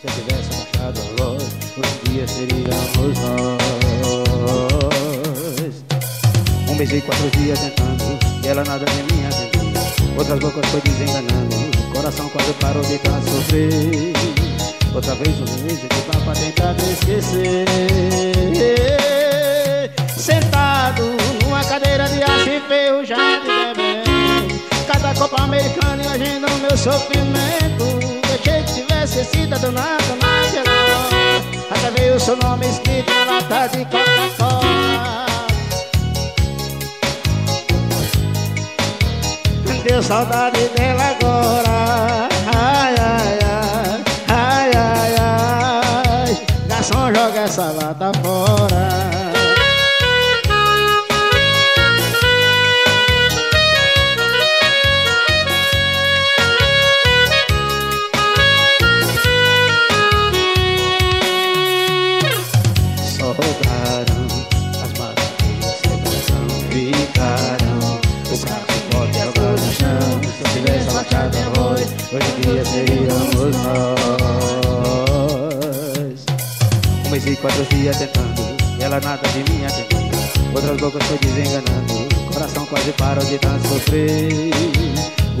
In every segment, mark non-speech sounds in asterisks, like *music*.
Se eu tivesse baixado a hoje em dia seríamos nós. Um mês e quatro dias tentando, e ela nada de mim atendia. Outras bocas foi desenganando, o coração quase parou de tanto sofrer. Outra vez um mês de pra tentar te esquecer. Sentado numa cadeira de aço enferrujado e bebendo. Cada copa americana imagina o meu sofrimento Deixei que tivesse cidadão veio o seu nome escrito na lata de Coca-Cola. Deu saudade dela agora. Ai, ai, ai, ai, ai, ai. Garçom, joga essa lata fora dia seríamos nós e quatro dias tentando Ela nada de mim atendendo. Outras bocas foi desenganando Coração quase parou de tanto sofrer.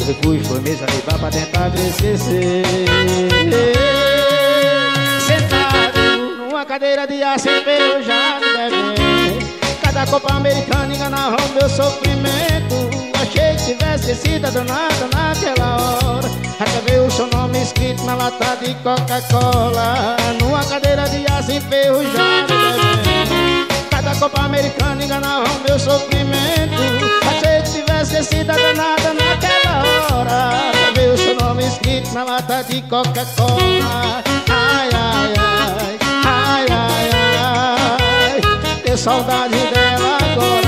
O refúgio foi mesa de bar pra tentar te esquecer Sentado numa cadeira de aço enferrujado bebendo Cada copa americana enganava o meu sofrimento Achei que tivesse sido danada naquela hora. Até ver o seu nome escrito na lata de Coca-Cola. Numa cadeira de aço enferrujada Cada copa americana enganava o meu sofrimento. Achei que tivesse sido danada naquela hora Até ver o seu nome escrito na lata de Coca-Cola. Ai, ai, ai, ai, ai, ai. Ter saudade dela agora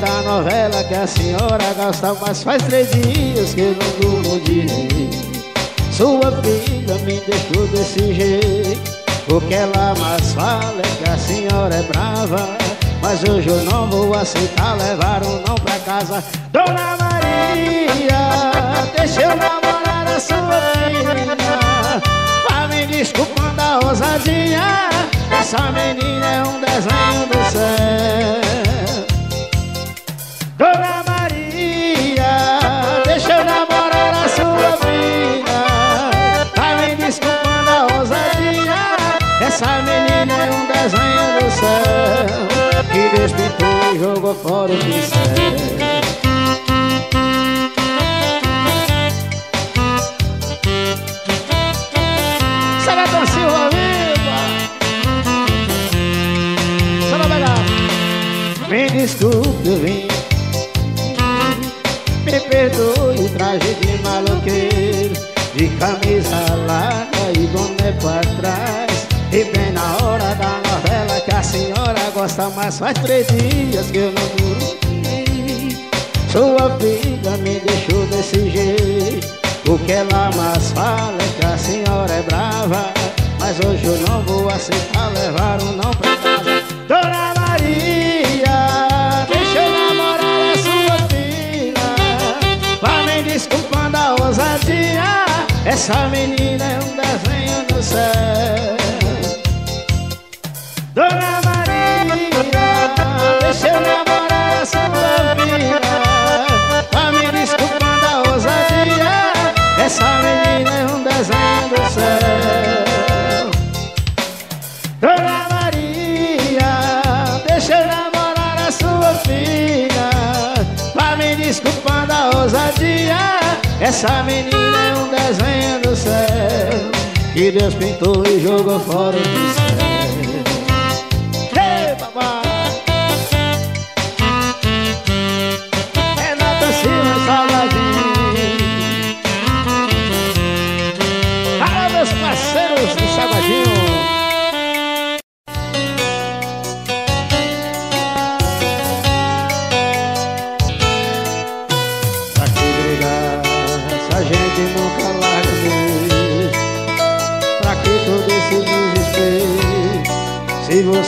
da novela que a senhora gosta Mas faz três dias que eu não durmo direito Sua filha me deixou desse jeito. O que ela mais fala é que a senhora é brava Mas hoje eu não vou aceitar levar um não pra casa. Dona Maria, deixa eu namorar a sua filha Vá me desculpando a ousadia. Essa menina é um desenho do céu Dona Maria, deixa eu namorar a sua filha Vá me desculpando a ousadia Essa menina é um desenho do céu Que Deus pintou e jogou fora o pincel desculpe perdoe. Traje de maloqueiro De camisa larga e boné pra trás. E bem na hora da novela que a senhora gosta mais Faz três dias que eu não dormi. Sua filha me deixou desse jeito. O que ela mais fala é que a senhora é brava. Mas hoje eu não vou aceitar levar um não pra casa. Dona Essa menina é um desenho do céu. Dona Maria, deixa eu namorar essa vampira Tá me desculpando a ousadia. Essa menina é um desenho do céu. Dona Maria, deixa eu namorar a sua filha. Tá me desculpando a ousadia. Essa menina é um desenho que Deus pintou e jogou fora do céu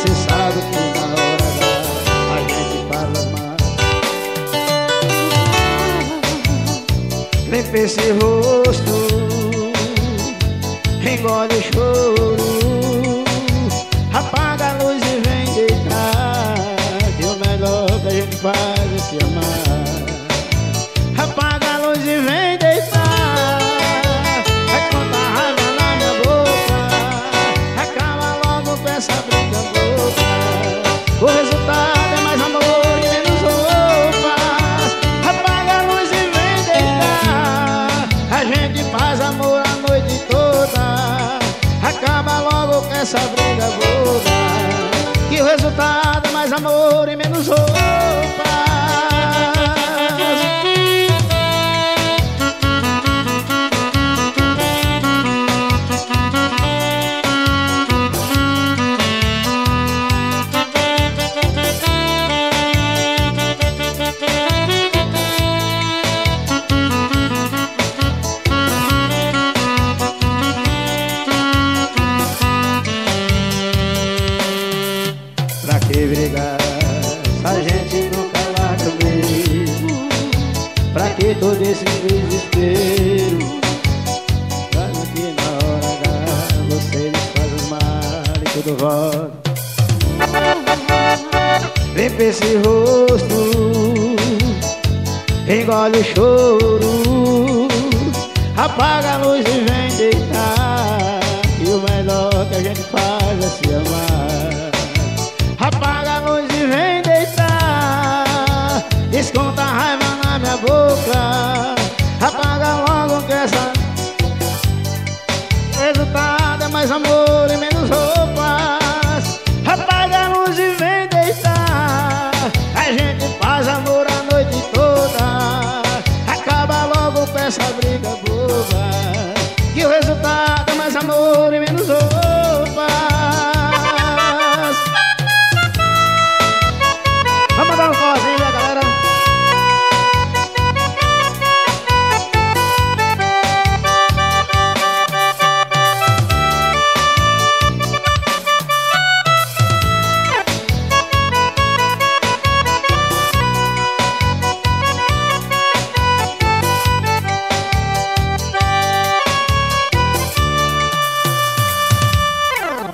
você sabe que na hora da a gente fala mais. Limpa esse rosto amor e menos roupa esse rosto Engole o choro Apaga a luz e vem deitar E o melhor que a gente faz é se amar. Apaga a luz e vem deitar Desconta a raiva na minha boca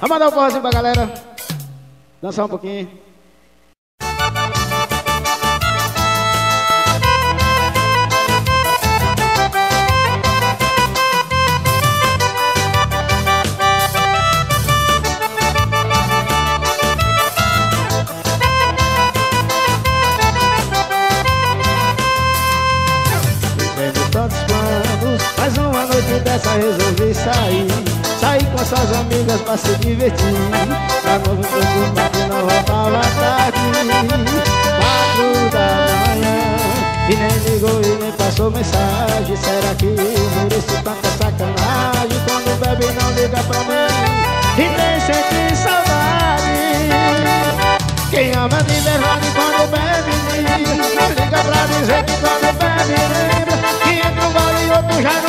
Vamos mandar um forrozinho pra galera. Dançar um pouquinho. tantos planos Mas uma noite dessa resolvi sair Saí com suas amigas pra se divertir. Pra novo preocupar que não voltava tarde Quatro da manhã E nem ligou e nem passou mensagem. Será que eu mereço tanta sacanagem Quando bebe não liga pra mim E nem sente saudade. Quem ama de verdade quando bebe Não liga pra dizer que quando bebe lembra Que entre um gole e outro já não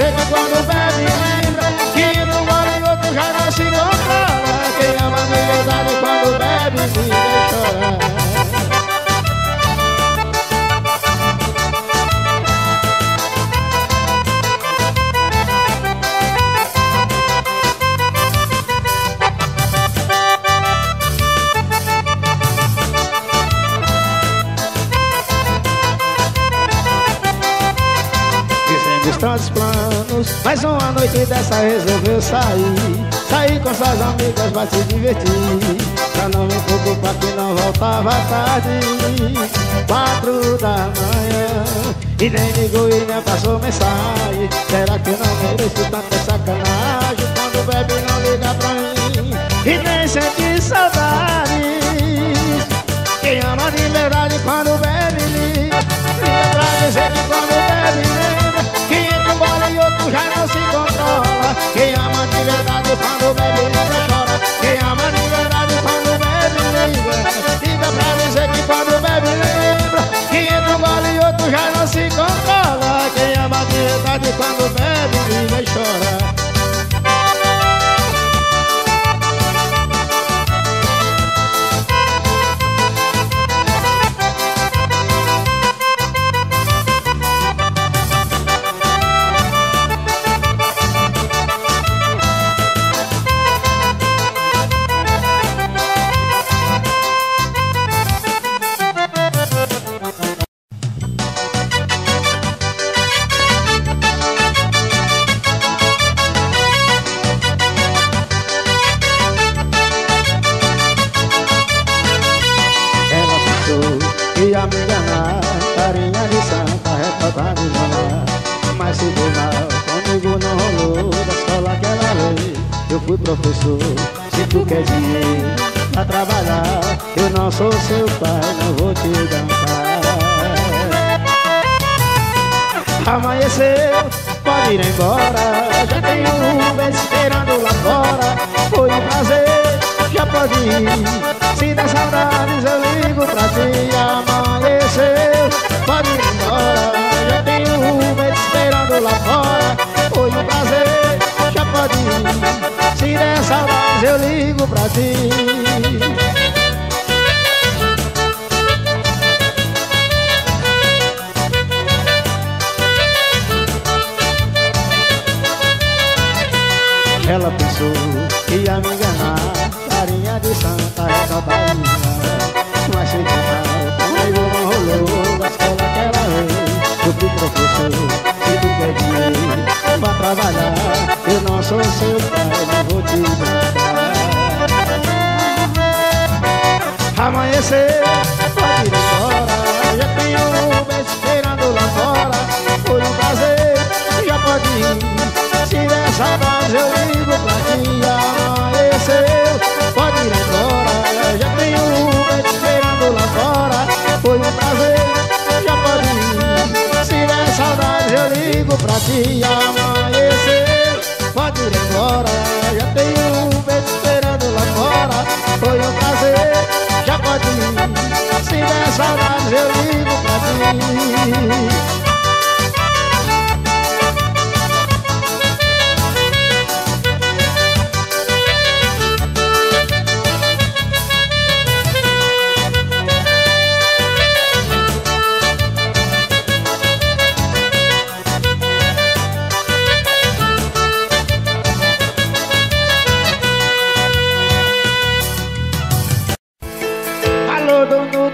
Que quando bebe lembra Que no gole e outro já não se controla Quem ama de verdade quando bebe liga chora Mas uma noite dessa resolveu sair. Saí com suas amigas pra se divertir. Já não me preocupar que não voltava tarde. Quatro da manhã E nem ligou e nem passou mensagem. Será que não mereço tanta sacanagem Quando bebe não liga pra mim? E nem sente saudade Quem ama de verdade quando bebe Deu mal, comigo não rolou Da escola que ela veio, eu fui professor. Se tu quer dinheiro pra trabalhar Eu não sou seu pai, não vou te dançar Amanheceu, pode ir embora. Já tem um Uber esperando lá fora. Foi um prazer, pode ir Se der saudades eu ligo pra ti Amanheceu, pode ir embora Já tem um Uber esperando lá fora. Foi um prazer, já pode ir Se der saudades eu ligo pra ti. Ela pensou que ia me enganar de santa, é cabalinha Mas se mal, comigo não rolou Da escola que ela veio Eu fui professor, se tu quer dinheiro Pra trabalhar, eu não sou seu pai Não vou te bancar Amanhecer, pode ir embora. Já tem um Uber esperando lá fora. Foi um prazer, já pode ir. Se der saudades eu ligo pra ti Amanheceu, Um prazer, já pode ir. Se der saudades eu ligo pra ti Amanheceu, pode ir embora Já tem um Uber esperando lá fora. Foi um prazer, já pode ir. Se der saudades eu ligo pra ti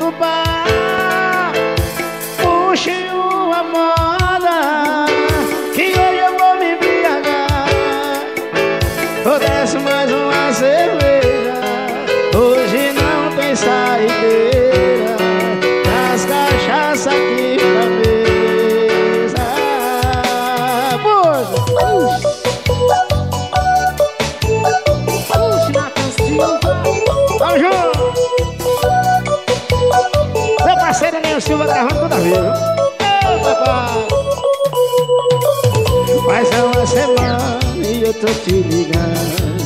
dono do tô te ligando.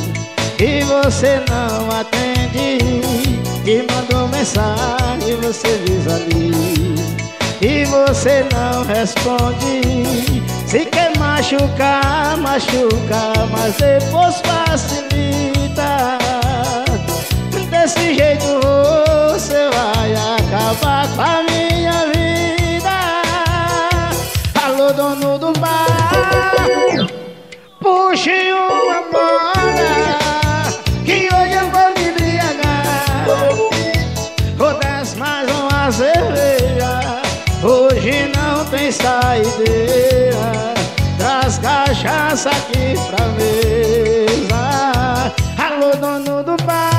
E você não atende. E mandou mensagem, você visualiza E você não responde. Se quer machucar, machuca Mas depois facilita. Desse jeito você vai acabar com a minha vida. Alô, dono do bar Puxe uma bola Que hoje eu vou me embriagar. Vou descer mais uma cerveja Hoje não tem saideira. Traz cachaça aqui pra mesa. Alô, dono do bar.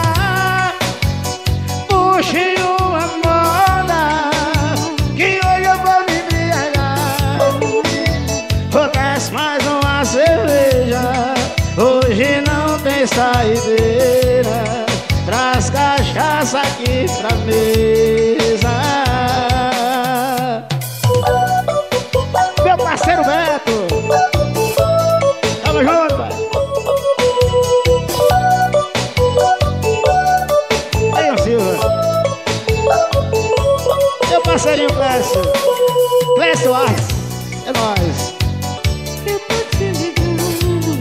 É nóis. Eu tô te ligando.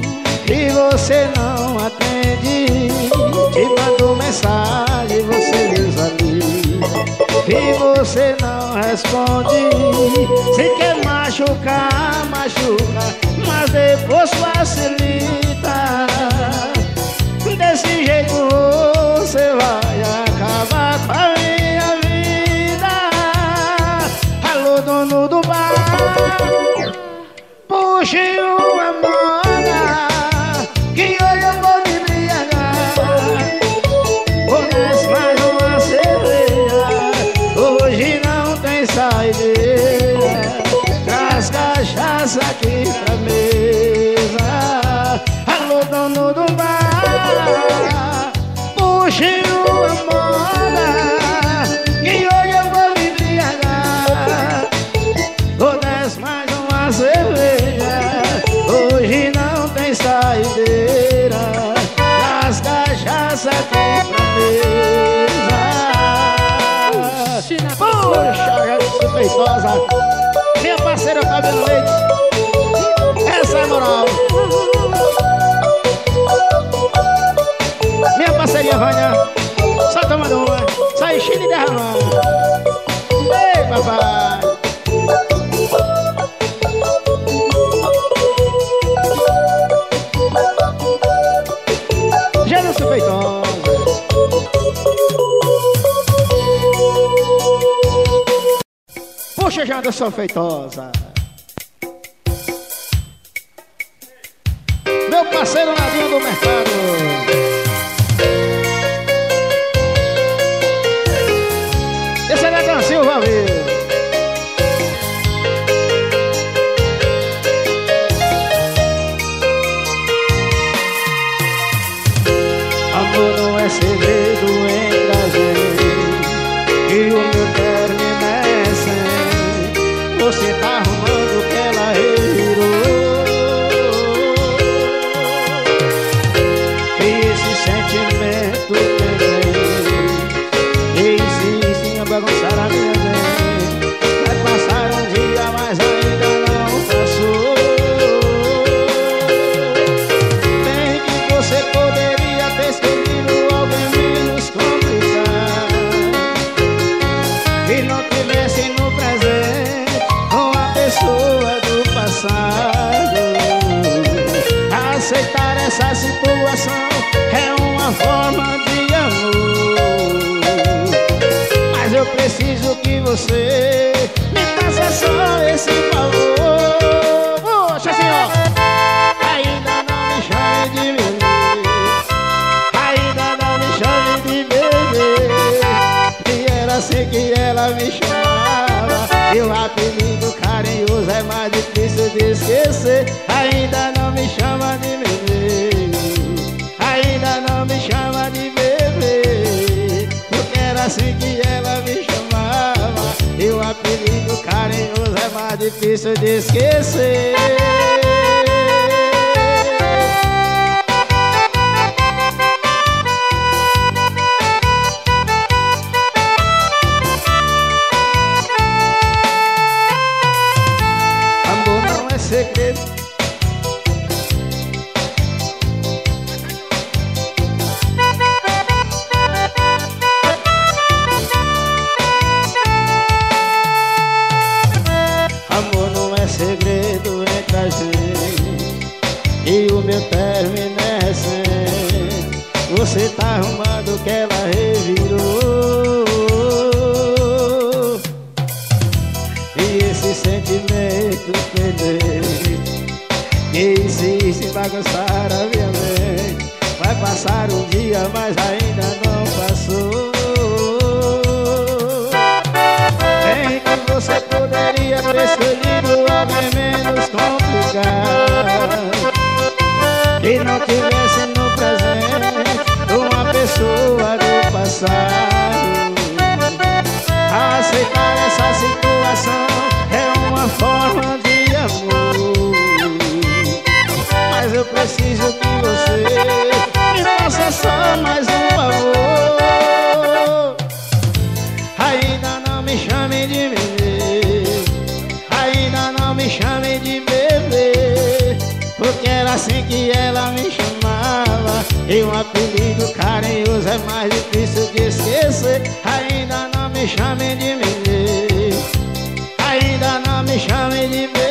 E você não atende. Te mando mensagem, você desliga. E você não responde. Se quer machucar, machuca. Mas depois facilita. Desse jeito você vai acabar com a Jew. parceiro Fabiano Leite. Essa é a moral. Minha parceria Vânia, só tomando uma, só enchendo e derramando. Ei, papai. Janus Feitosa. Puxa, Janus Feitosa. é segredo, hein? só sei que ela me chamava. Meu apelido carinhoso é mais difícil de esquecer. Ainda não me chama de bebê Ainda não me chama de bebê. Porque era assim que ela me chamava. Meu apelido carinhoso é mais difícil de esquecer. sentimento feliz que existe em gostar a minha mente. Vai passar um dia, mas ainda não passou. Bem que você poderia ter escolhido algo menos complicado que não tivesse nada. Preciso que você. Me faça só mais um favor. Ainda não me chame de bebê. Ainda não me chame de bebê. Porque era assim que ela me chamava. E um apelido carinhoso é mais difícil de esquecer. Ainda não me chame de bebê. Ainda não me chame de bebê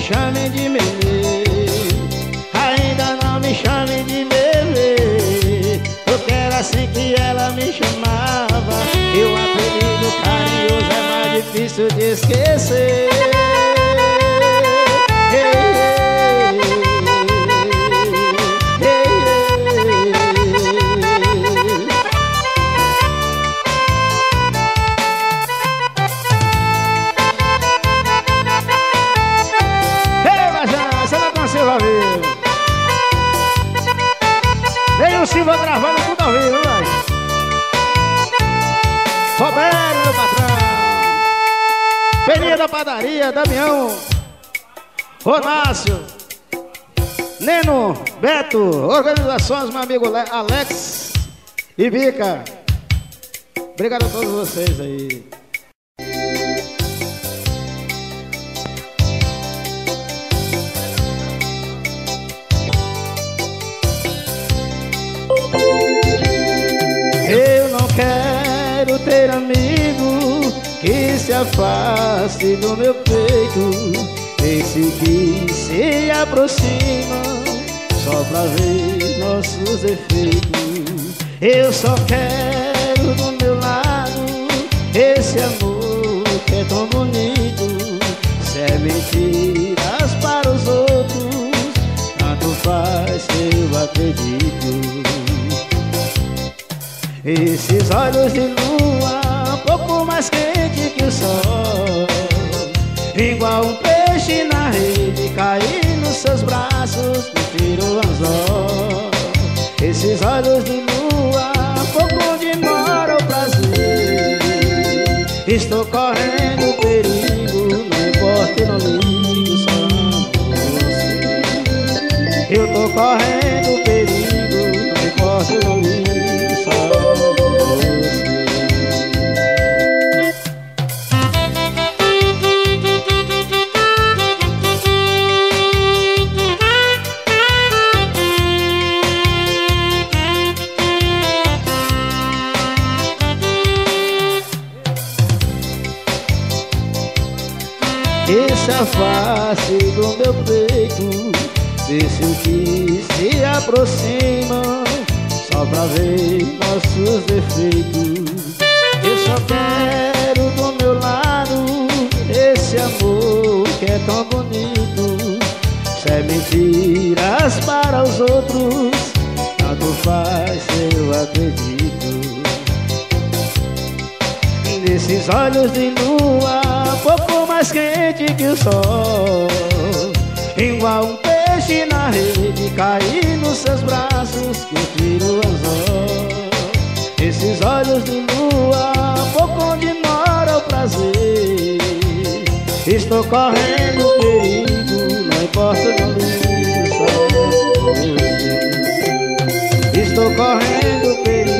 me chame de bebê Ainda não me chame de bebê Porque era assim que ela me chamava. E um apelido carinhoso é mais difícil de esquecer Ronácio. Neno, Beto, organizações, meu amigo Le- Alex e Bica. Obrigado a todos vocês aí. Eu não quero ter amigo que se afaste do meu peito Esse que se aproxima só pra ver nossos defeitos Eu só quero do meu lado esse amor que é tão bonito. Se é mentiras para os outros, tanto faz eu acredito. Esses olhos de lua, pouco mais quente que o sol Igual um peixe na rede, cair nos seus braços, me tiro o anzol. Esses olhos de lua, pouco onde mora o prazer. Estou correndo perigo, não importa, eu não ligo, só Eu tô correndo perigo, quente que o sol Igual um peixe na rede Caí nos seus braços Que eu tiro anzol. Esses olhos de lua Pouco onde mora o prazer. Estou correndo perigo Não importa Só você Estou correndo perigo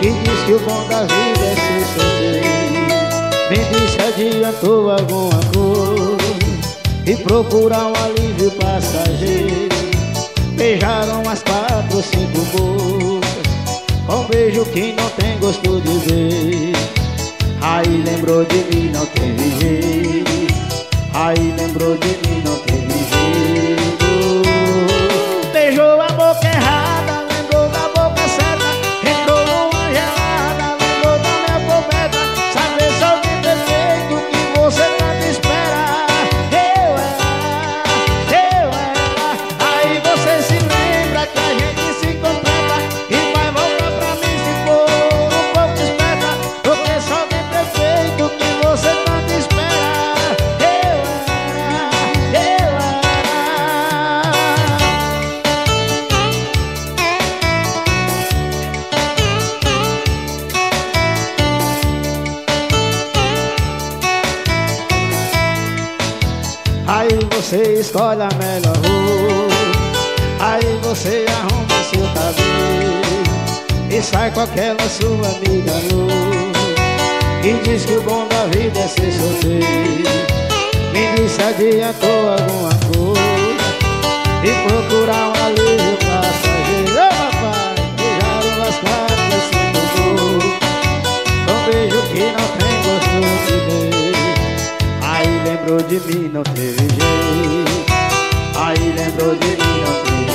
Que diz que o bom da vida é solteiro Me diz que adiantou alguma coisa E procurar um alívio passageiro. Beijaram as quatro ou cinco bocas um beijo que não tem gosto de ver. Aí lembrou de mim, não teve jeito. Aí lembrou de mim, Aí você escolhe a melhor roupa Aí você arruma seu cabelo E sai com aquela sua amiga louca E diz que o bom da vida é ser solteiro. Me diz se adiantou alguma coisa. E procurar um alívio passageiro Ô papai, beijaram as quatro e cinco bocas Com beijo que não tem gosto de beijo Aí lembrou de mim, não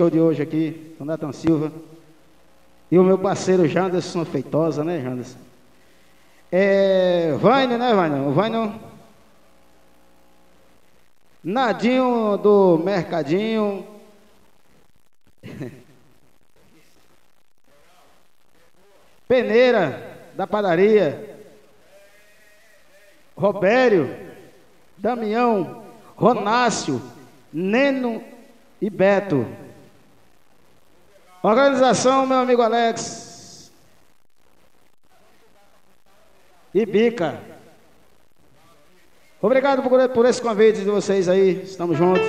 show de hoje aqui, com Nathan Silva e o meu parceiro Janderson Feitosa, né, Janderson? É. Vaino, né, Vaino? O Vaino. Nadinho do Mercadinho. *laughs* Peneira da padaria. Robério. Damião, Ronácio, Neno e Beto. Organização, meu amigo Alex. E Bica. Obrigado por, por esse convite de vocês aí. Estamos juntos.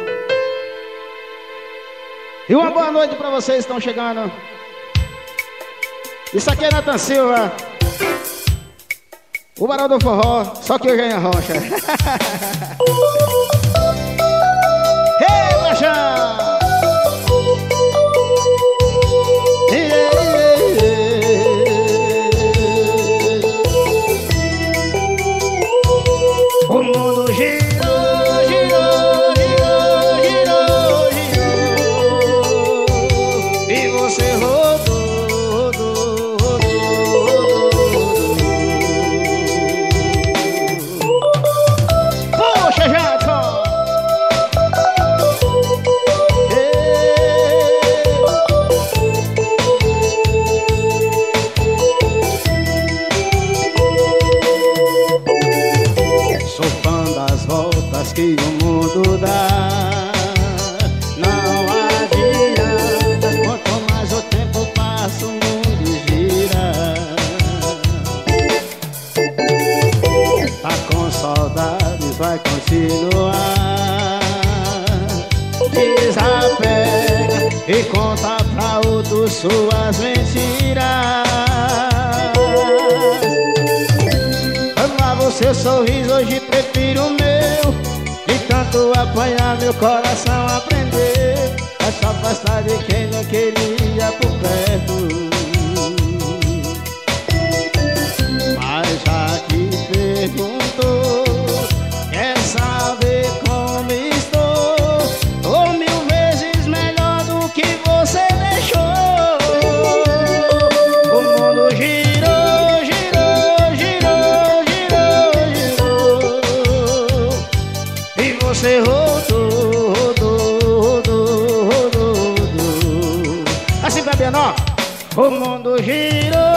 E uma boa noite para vocês que estão chegando. Isso aqui é Nathan Silva. O Barão do Forró, só que hoje é em rocha. *laughs* o mundo girou,